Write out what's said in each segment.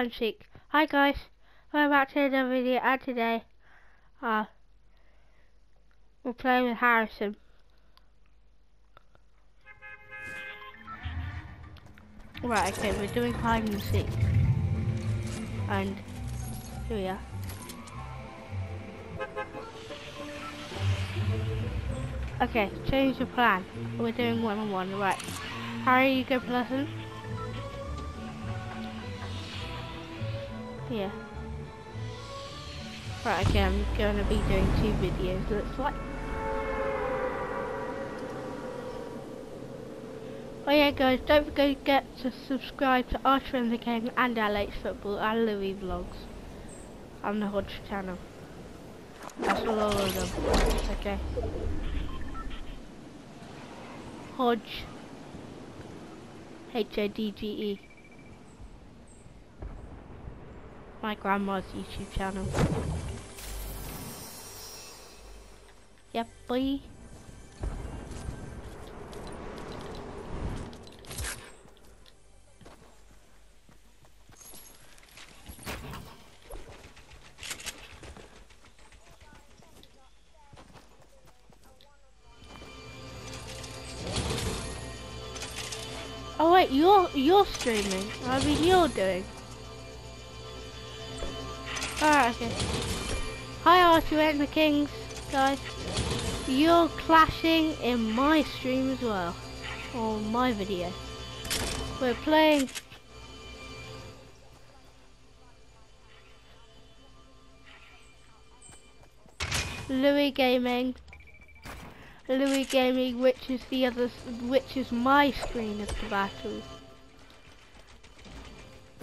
Hi guys, welcome back to another video and today uh, we're playing with Harrison. Right, okay, we're doing hide and seek. And here we are. Okay, change the plan. We're doing one on one, right. Harry, you go pleasant. Yeah. Right, okay, I'm gonna be doing two videos, looks like. Oh yeah guys, don't forget to subscribe to R2N the King and LH Football and Louis Vlogs on the Hodge channel. That's all of them. Okay. Hodge. H-O-D-G-E. My grandma's YouTube channel. Yep, boy. Oh wait, you're you're streaming. I mean, you're doing. Alright, okay. Hi the Kings, guys. You're clashing in my stream as well. Or my video. We're playing Louis Gaming. Louis Gaming, which is the other, which is my screen of the battle.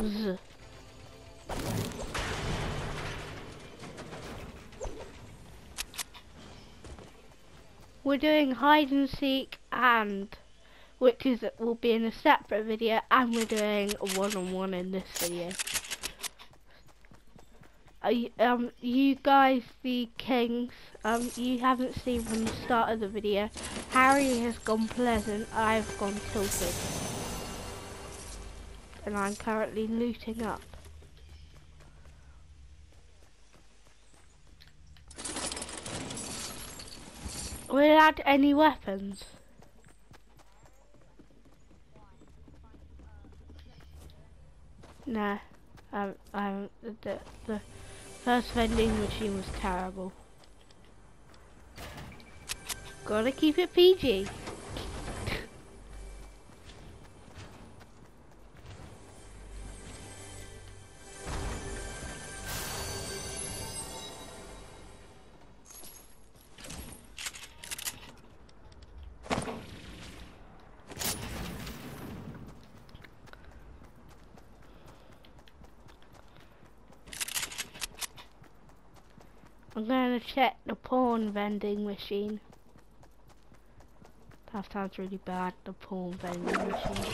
Z. We're doing hide and seek and which is will be in a separate video and we're doing one-on-one -on -one in this video. You, um, you guys, the kings, um, you haven't seen from the start of the video. Harry has gone pleasant, I've gone tilted. And I'm currently looting up. Without any weapons. No, um, um, the, the first vending machine was terrible. Gotta keep it PG. I'm to check the porn vending machine. That sounds really bad, the porn vending machine.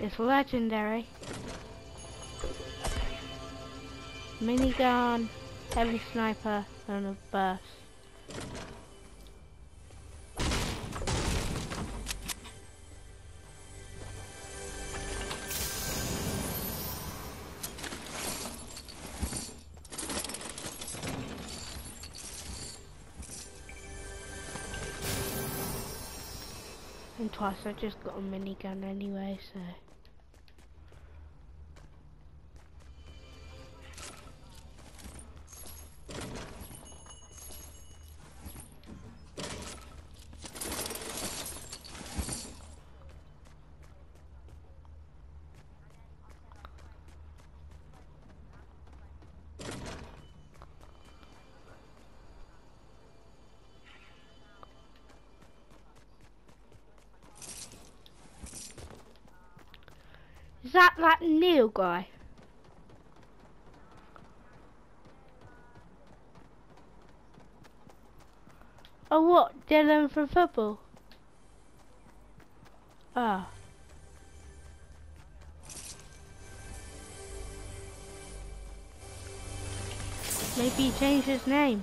It's legendary. Minigun, heavy sniper, and a burst. Twice I just got a minigun anyway, so. Is that that Neil guy? Oh what? Dylan from football? Ah. Oh. Maybe he changed his name.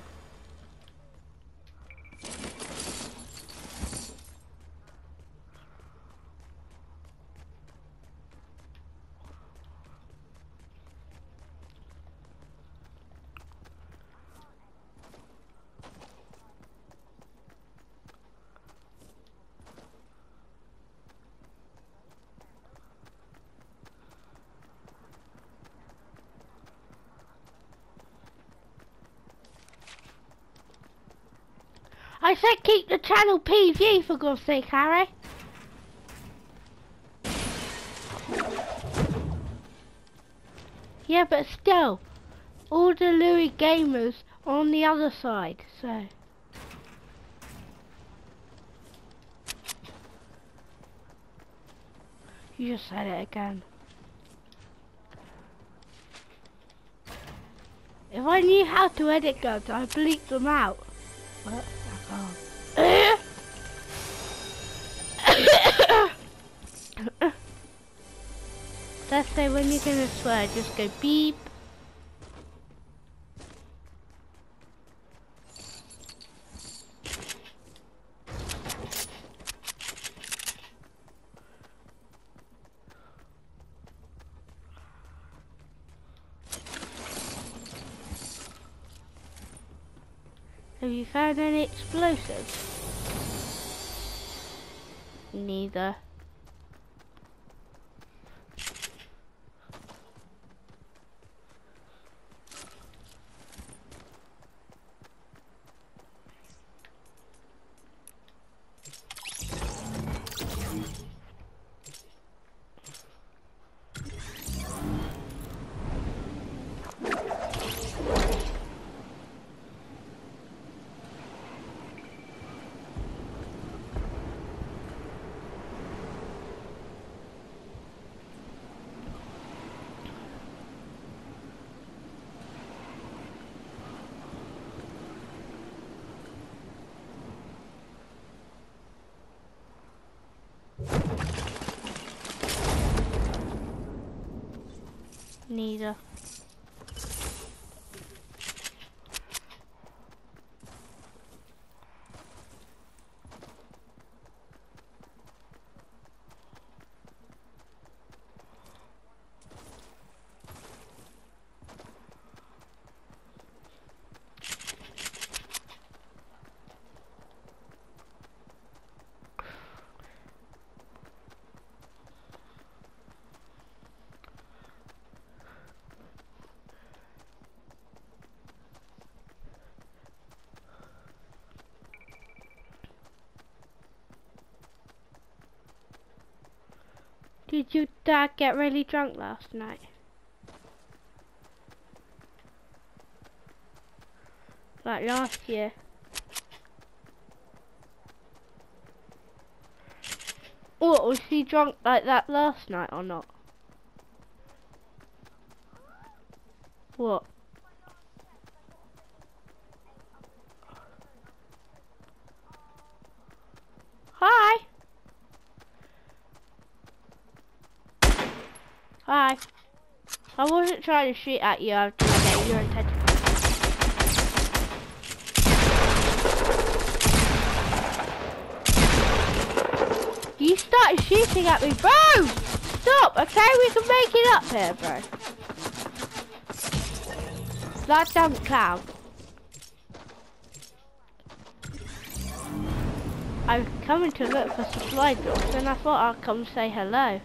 I said keep the channel PG for God's sake, Harry. Yeah, but still, all the Louis gamers are on the other side, so. You just said it again. If I knew how to edit guns, I'd bleep them out. What? Can't. Let's say when you're gonna swear, just go beep. Have you found any explosives? Neither. Neither. Did your dad get really drunk last night? Like last year? What, was he drunk like that last night or not? What? Hi! Hi. I wasn't trying to shoot at you, I was trying to get your attention. You started shooting at me, bro! Stop, okay? We can make it up here, bro. That doesn't count. I'm coming to look for supply drops and I thought I'd come say hello.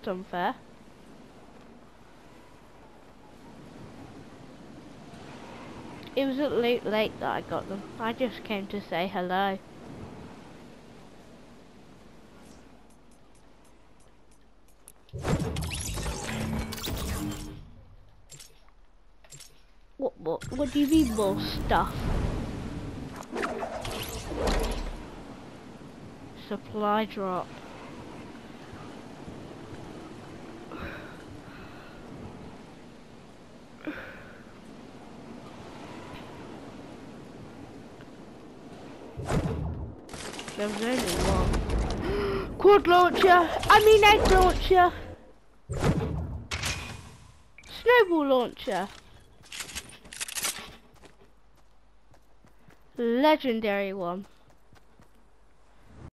Is that unfair? It was at late late that I got them. I just came to say hello. What what what do you mean more stuff? Supply drop. Quad launcher! I mean egg launcher! Snowball launcher! Legendary one.